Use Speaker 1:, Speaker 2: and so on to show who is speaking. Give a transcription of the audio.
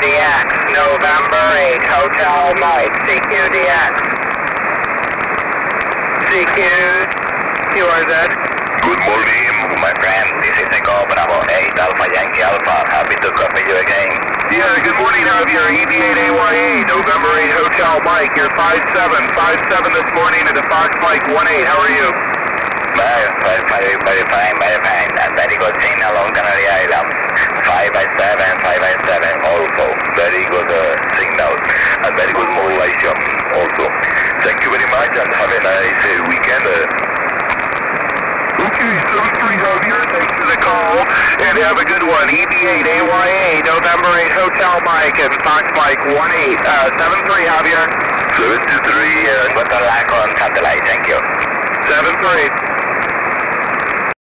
Speaker 1: CQDX, November 8, Hotel Mike, CQDX. CQ, QRZ.
Speaker 2: Good morning, my friend. This is Echo Bravo 8 Alpha Yankee Alpha. Happy to copy you again.
Speaker 1: Yeah, good morning, Javier. EB8AYA, November 8, Hotel Mike. You're 57, 57 this morning at the Fox Mike 18. How are you?
Speaker 2: Very, very, very, very fine, very fine. A very good and uh, weekend. Uh,
Speaker 1: Okay, 73 Javier, thanks for the call. And have a good one. EB8AYA, November 8, Hotel Mike, and Fox Mike 18. Uh, 73 Javier.